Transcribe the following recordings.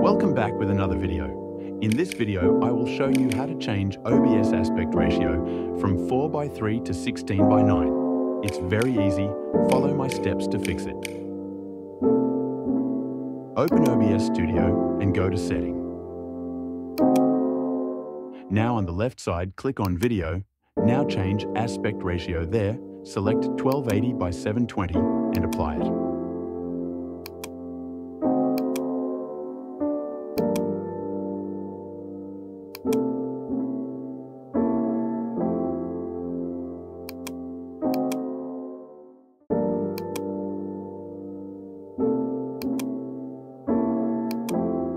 Welcome back with another video. In this video, I will show you how to change OBS aspect ratio from 4 by 3 to 16 by 9. It's very easy, follow my steps to fix it. Open OBS Studio and go to Setting. Now on the left side, click on Video. Now change aspect ratio there, select 1280 by 720 and apply it.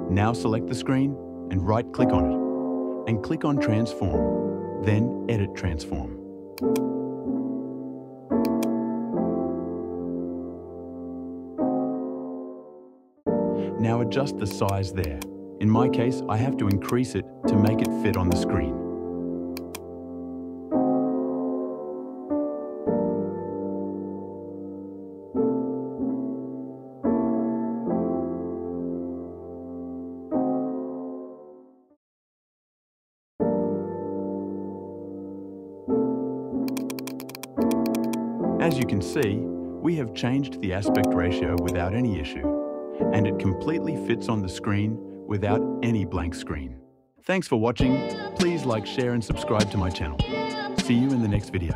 Now select the screen and right-click on it, and click on Transform, then Edit Transform. Now adjust the size there. In my case, I have to increase it to make it fit on the screen. As you can see, we have changed the aspect ratio without any issue, and it completely fits on the screen without any blank screen. Thanks for watching. Please like, share and subscribe to my channel. See you in the next video.